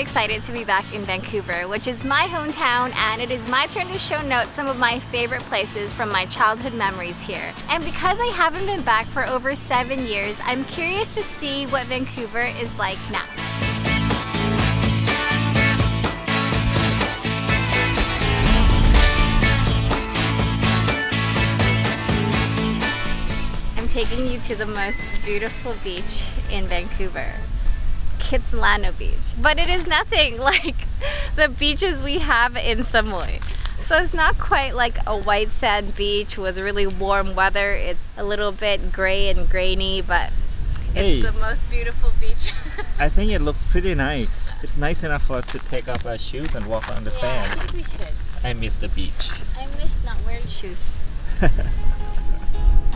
excited to be back in Vancouver, which is my hometown, and it is my turn to show notes some of my favorite places from my childhood memories here. And because I haven't been back for over seven years, I'm curious to see what Vancouver is like now. I'm taking you to the most beautiful beach in Vancouver. Kitsilano Beach. But it is nothing like the beaches we have in Samui. So it's not quite like a white sand beach with really warm weather. It's a little bit gray and grainy, but it's Hey. the most beautiful beach. I think it looks pretty nice. It's nice enough for us to take off our shoes and walk on the yeah, I sand. think we should. I miss the beach. I miss not wearing shoes.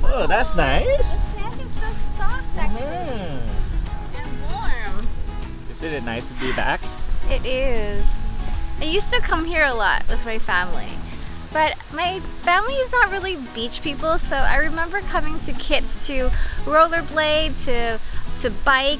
Oh, that's nice. The sand is so soft actually Hmm. Isn't it nice to be back? It is. I used to come here a lot with my family. But my family is not really beach people, so I remember coming to Kits to rollerblade, to to bike,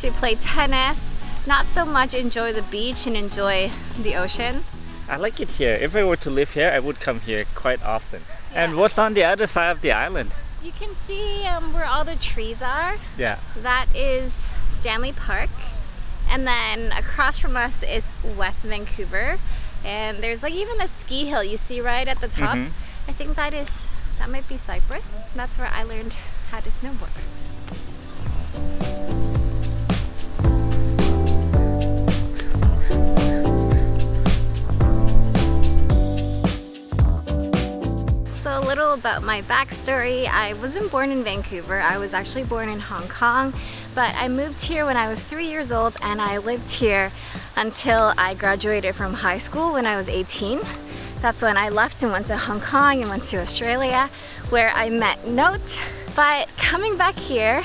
to play tennis. Not so much enjoy the beach and enjoy the ocean. I like it here. If I were to live here, I would come here quite often. And what's on the other side of the island? You can see um, where all the trees are. Yeah. That is Stanley Park. And then across from us is West Vancouver. And there's like even a ski hill you see right at the top. Mhm. I think that is, that might be Cypress. That's where I learned how to snowboard. So a little about my backstory. I wasn't born in Vancouver. I was actually born in Hong Kong, but I moved here when I was three years old and I lived here until I graduated from high school when I was 18. That's when I left and went to Hong Kong and went to Australia where I met Note. But coming back here,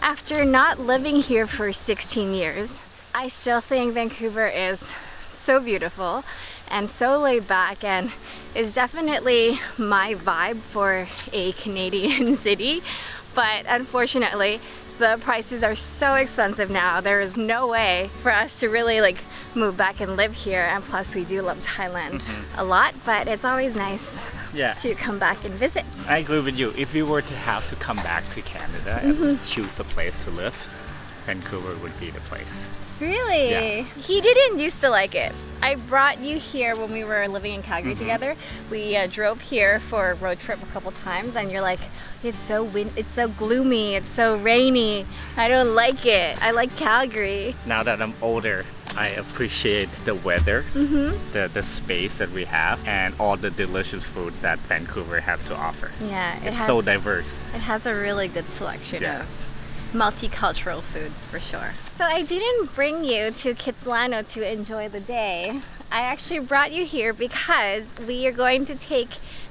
after not living here for 16 years, I still think Vancouver is so beautiful and so laid back and is definitely my vibe for a Canadian city. But unfortunately, the prices are so expensive now. There is no way for us to really like move back and live here. And plus we do love Thailand a lot, but it's always nice Yeah. to come back and visit. I agree with you. If we were to have to come back to Canada Mm-hmm. and choose a place to live, Vancouver would be the place. Really? Yeah. He didn't used to like it. I brought you here when we were living in Calgary together. We uh, drove here for a road trip a couple times, and you're like, "It's so win- it's so gloomy, it's so rainy. I don't like it. I like Calgary." Now that I'm older, I appreciate the weather, Mm-hmm. the, the space that we have, and all the delicious food that Vancouver has to offer. Yeah, it It's has so diverse. it has a really good selection Yeah. of multicultural foods for sure. So I didn't bring you to Kitsilano to enjoy the day. I actually brought you here because we are going to take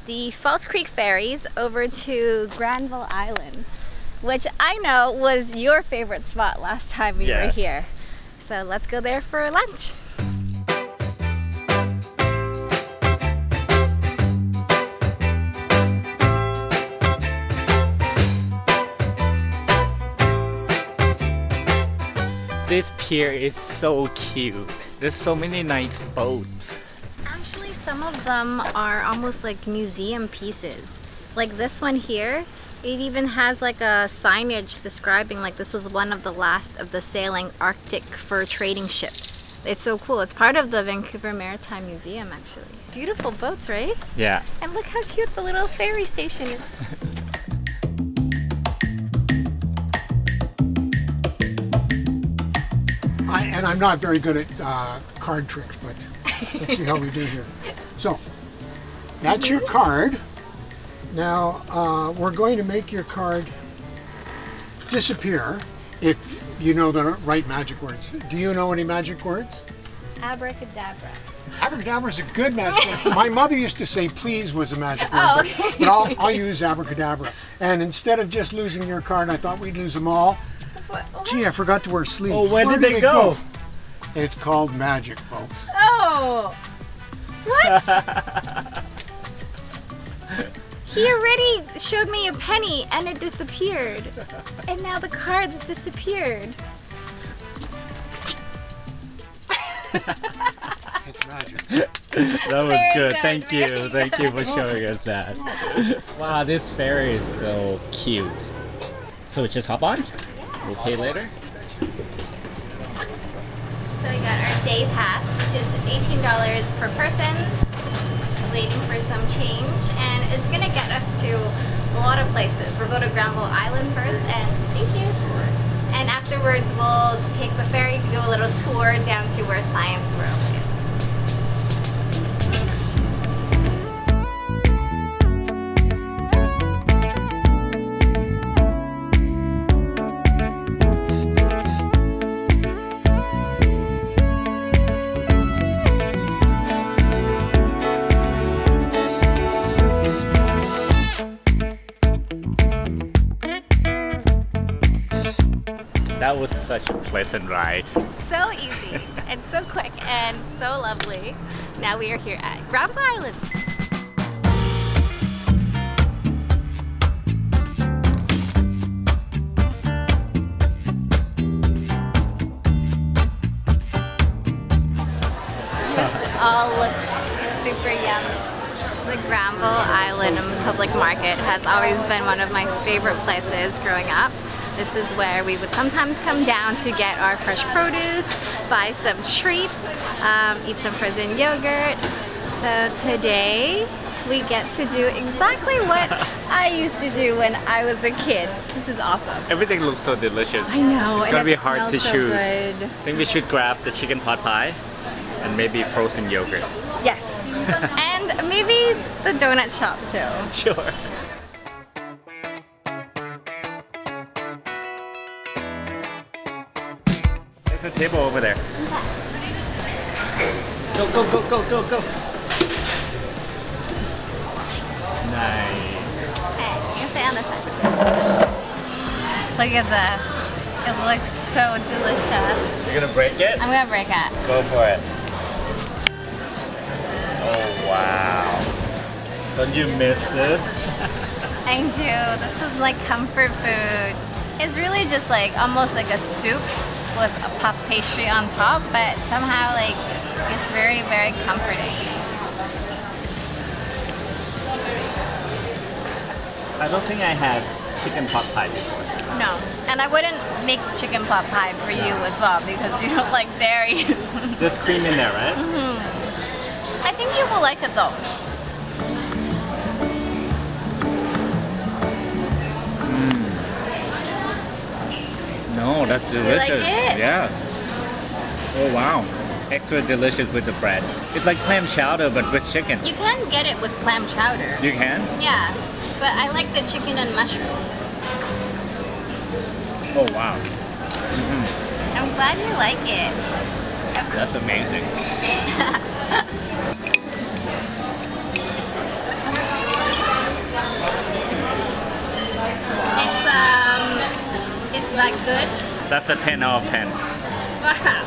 the False Creek ferries over to Granville Island, which I know was your favorite spot last time we were here. So let's go there for lunch. This pier is so cute. There's so many nice boats. Actually, some of them are almost like museum pieces. Like this one here, it even has like a signage describing like this was one of the last of the sailing Arctic fur trading ships. It's so cool. It's part of the Vancouver Maritime Museum actually. Beautiful boats, right? Yeah. And look how cute the little ferry station is. I, and I'm not very good at uh, card tricks, but let's see how we do here. So, that's your card. Now, uh, we're going to make your card disappear if you know the right magic words. Do you know any magic words? Abracadabra. Abracadabra is a good magic word. My mother used to say please was a magic word, Oh, but, okay. but I'll, I'll use abracadabra. And instead of just losing your card, I thought we'd lose them all. What? Gee, I forgot to wear sleeves. Oh, where did they go? It's called magic, folks. Oh! What? he already showed me a penny and it disappeared. And now the cards disappeared. It's magic. That was Very good. good, Thank you. very Thank you for showing us that. wow, this ferry is so cute. So we just hop on? We'll pay later? So we got our day pass, which is $18 per person. Waiting for some change, and it's gonna get us to a lot of places. We'll go to Granville Island first, and thank you. And afterwards, we'll take the ferry to go a little tour down to where Science World is. Such a pleasant ride. So easy, and so quick, and so lovely. Now we are here at Granville Island. all looks super yummy. The Granville Island Public Market has always been one of my favorite places growing up. This is where we would sometimes come down to get our fresh produce, buy some treats, um, eat some frozen yogurt. So today we get to do exactly what I used to do when I was a kid. This is awesome. Everything looks so delicious. I know. It's gonna it be hard to so choose. good. I think we should grab the chicken pot pie and maybe frozen yogurt. Yes. and maybe the donut shop too. Sure. There's a table over there. Go, go, go, go, go, go. Nice. Okay, you can stay on this side. Look at this. It looks so delicious. You're gonna break it? I'm gonna break it. Go for it. Oh wow. Don't you miss this? I do. This is like comfort food. It's really just like almost like a soup with a puff pastry on top, but somehow like it's very, very comforting. I don't think I had chicken pot pie before. No. And I wouldn't make chicken pot pie for you as well because you don't like dairy. There's cream in there, right? Mm -hmm. I think you will like it though. No, that's delicious. like it? Yeah. Oh wow. Extra delicious with the bread. It's like clam chowder but with chicken. You can get it with clam chowder. You can? Yeah, but I like the chicken and mushrooms. Oh wow. Mm-hmm. I'm glad you like it. That's amazing. It's um, good. That's a 10 out of 10. Wow.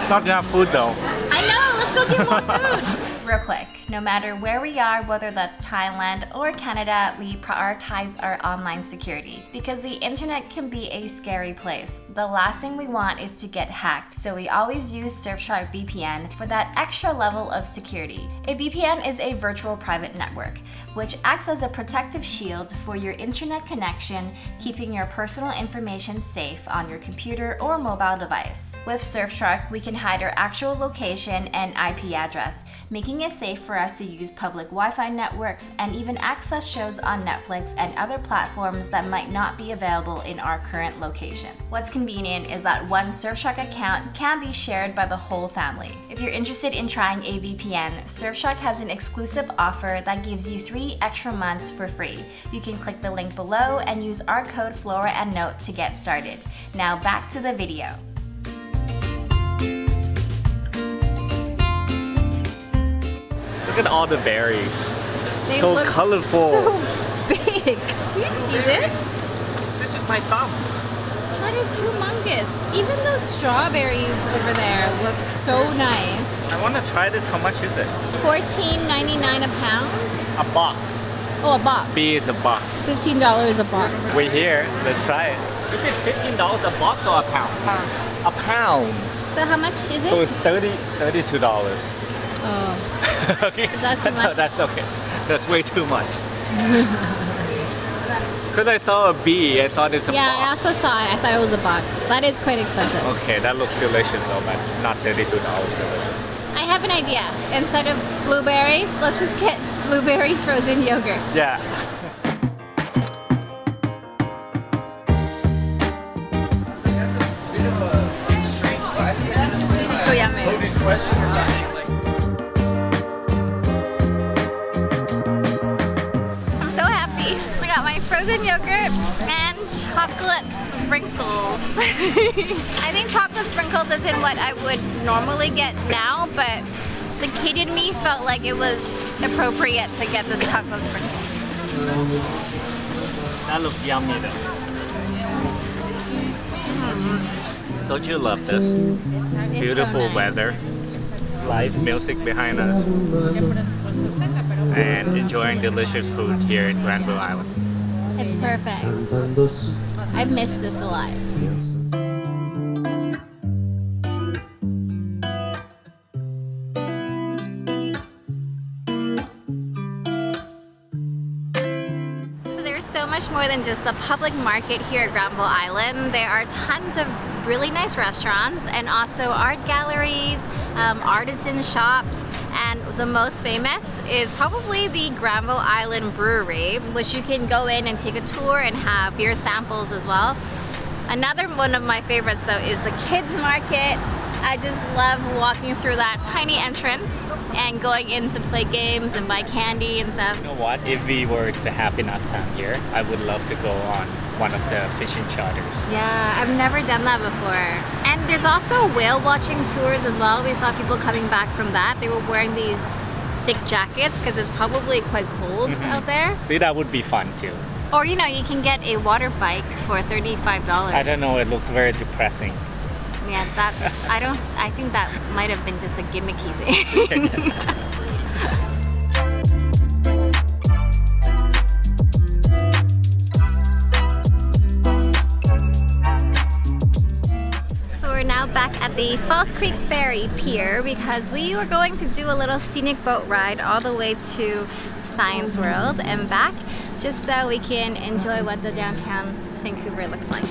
It's not enough food though. I know. Let's go get more food. Real quick, no matter where we are, whether that's Thailand or Canada, we prioritize our online security because the internet can be a scary place. The last thing we want is to get hacked, so we always use Surfshark VPN for that extra level of security. A VPN is a virtual private network, which acts as a protective shield for your internet connection, keeping your personal information safe on your computer or mobile device. With Surfshark, we can hide our actual location and IP address, making it safe for us to use public Wi Fi networks and even access shows on Netflix and other platforms that might not be available in our current location. What's convenient is that one Surfshark account can be shared by the whole family. If you're interested in trying a VPN, Surfshark has an exclusive offer that gives you three extra months for free. You can click the link below and use our code Flora and Note to get started. Now back to the video. Look at all the berries. They so look colorful. So big. Do you see this? This is my thumb. That is humongous. Even those strawberries over there look so nice. I want to try this. How much is it? $14.99 a pound. A box. Oh, a box. B is a box. $15 a box. We're here. Let's try it. Is it fifteen dollars a box or a pound? A pound. So how much is it? So it's 30 32 dollars. Oh. okay. Is that too No, much? that's okay. That's way too much. Because I saw a bee, I thought it's a Yeah, I also saw it. I thought it was a box. That is quite expensive. Okay, that looks delicious though, but not thirty-two dollars delicious. I have an idea. Instead of blueberries, let's just get blueberry frozen yogurt. Yeah. Frozen yogurt and chocolate sprinkles. I think chocolate sprinkles isn't what I would normally get now, but the kid in me felt like it was appropriate to get the chocolate sprinkles. That looks yummy though. Don't you love this? It's so Beautiful nice. weather, live music behind us, and enjoying delicious food here in Granville Island. It's perfect. I've missed this a lot. So there's so much more than just a public market here at Granville Island. There are tons of really nice restaurants and also art galleries, um, artisan shops, the most famous is probably the Granville Island Brewery, which you can go in and take a tour and have beer samples as well. Another one of my favorites though is the kids market. I just love walking through that tiny entrance and going in to play games and buy candy and stuff. You know what? If we were to have enough time here, I would love to go on one of the fishing charters. Yeah, I've never done that before. And there's also whale watching tours as well. We saw people coming back from that. They were wearing these thick jackets because it's probably quite cold Mhm. out there. See, that would be fun too. Or you know, you can get a water bike for $35. I don't know, it looks very depressing. Yeah, that's, I don't, I think that might have been just a gimmicky thing. So we're now back at the False Creek Ferry Pier because we were going to do a little scenic boat ride all the way to Science World and back just so we can enjoy what the downtown Vancouver looks like.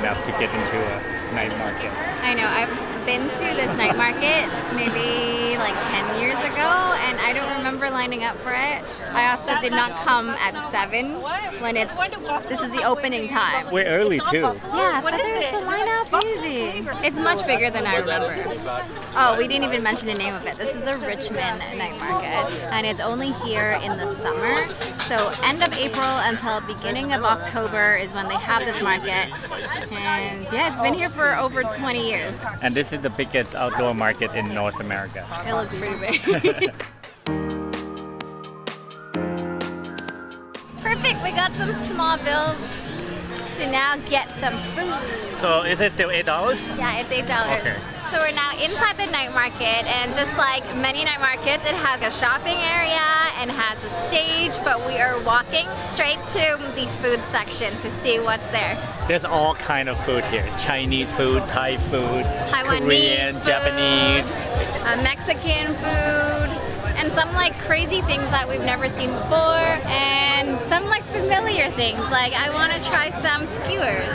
Line up to get into a night market. I know, I've been to this night market maybe like 10 years ago and I don't remember lining up for it. I also did not come at 7 when it's, this is the opening time. We're early too. Yeah, but there's the lineup easy. It's much bigger than I remember. Oh, we didn't even mention the name of it. This is the Richmond Night Market, and it's only here in the summer. So end of April until beginning of October is when they have this market. And yeah, it's been here for over 20 years. And this is the biggest outdoor market in North America. It looks pretty big. Perfect, we got some small bills to now get some food. So is it still eight dollars? Yeah, it's eight dollars. Okay. So we're now inside the night market, and just like many night markets, it has a shopping area and has a stage. But we are walking straight to the food section to see what's there. There's all kind of food here. Chinese food, Thai food, Taiwanese Korean, food. Japanese. Uh, Mexican food, and some like crazy things that we've never seen before, and some like familiar things. Like I want to try some skewers,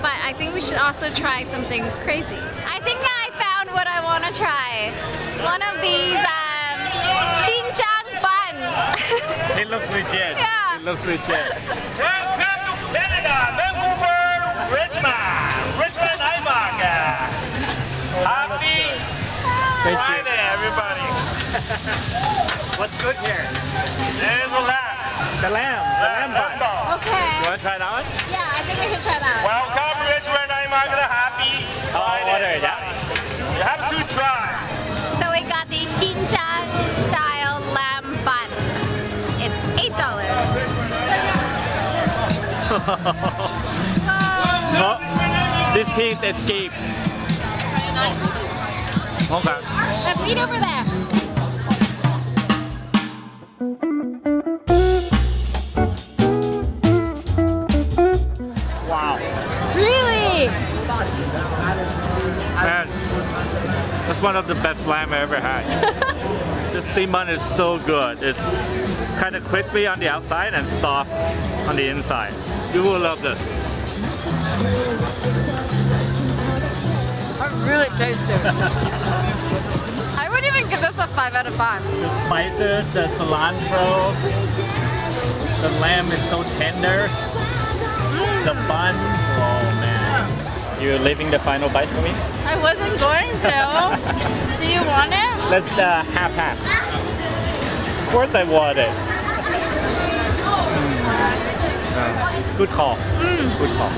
but I think we should also try something crazy. I think I found what I want to try. One of these um, Xinjiang buns. It looks legit. Yeah. It looks legit. Welcome to Canada, Vancouver, Richmond, Richmond Night Happy Thank. Friday, everybody. What's good here? There's a lot. The lamb, the lamb bun. ball. Okay. You want to try that one? Yeah, I think we should try that. Welcome, Richmond. I'm gonna happy. I'll order it, yeah. You have to try. So we got the Xinjiang style lamb bun. It's eight dollars. No, oh, this piece escaped. Okay. Let's eat over there. One of the best lamb I ever had. the steamed bun is so good. It's kind of crispy on the outside and soft on the inside. You will love this. It's really tasty. I wouldn't even give this a 5 out of 5. The spices, the cilantro, the lamb is so tender. The bun, oh You're leaving the final bite for me? I wasn't going to. Do you want it? Let's uh, half half. Of course I want it. Mm. Uh, good call. Good call.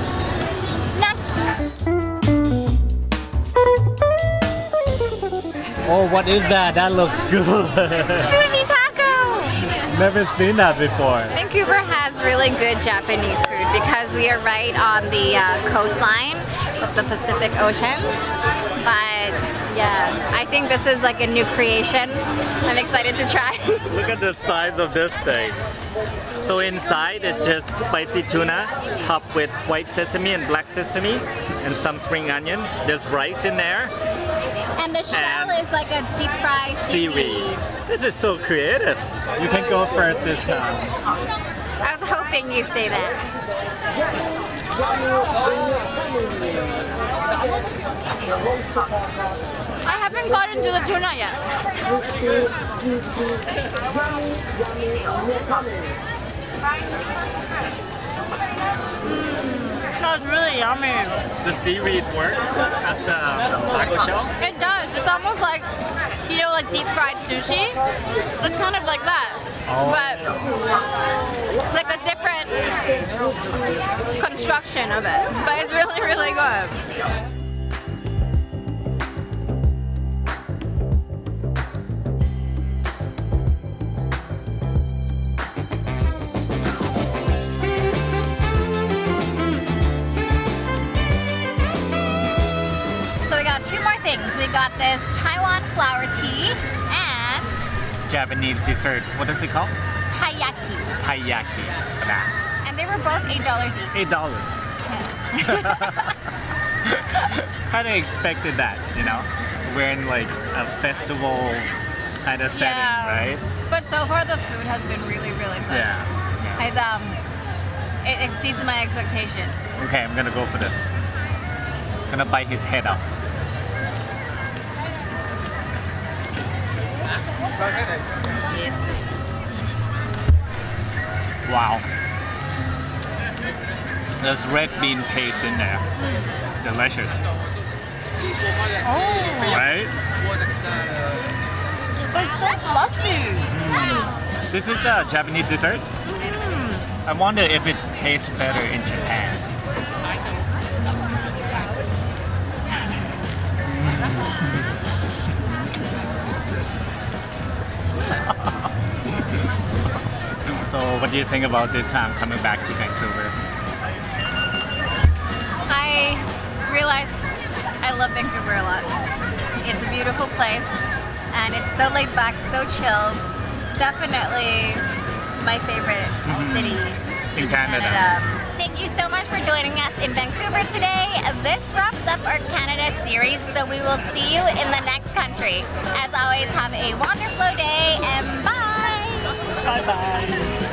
Next. Oh, what is that? That looks good. Sushi taco. Never seen that before. Vancouver has really good Japanese food because we are right on the uh, coastline of the Pacific Ocean. But yeah, I think this is like a new creation. I'm excited to try. Look at the size of this thing. So inside it's just spicy tuna topped with white sesame and black sesame and some spring onion. There's rice in there, and the shell And is like a deep fried seaweed. seaweed. This is so creative. You can go first this time. I was hoping you'd say that. I haven't gotten to the tuna yet. Mm, no, it's really yummy. The seaweed works as the taco shell. It does. It's almost like, you know, like deep fried sushi. It's kind of like that. Oh. But like a different construction of it. But it's really, really good. Got this Taiwan flower tea and Japanese dessert. What is it called? taiyaki. Taiyaki. Nah. And they were both $8 each. Eight dollars. kind of expected that, you know? We're in like a festival kind of setting, Yeah. right? But so far the food has been really, really good. Yeah. yeah. It's, um, it exceeds my expectation. Okay, I'm gonna go for this. Gonna bite his head off. Wow. There's red bean paste in there. Delicious. Oh, Right? it's so fluffy. Mm. This is a Japanese dessert. Mm. I wonder if it tastes better in Japan. So what do you think about this time coming back to Vancouver? I realized I love Vancouver a lot. It's a beautiful place and it's so laid back, so chill. Definitely my favorite mm-hmm. city In Canada. Canada. Thank you so much for joining us in Vancouver today. This wraps up our Canada series, so we will see you in the next country. As always, have a wonderful day and bye! Bye bye.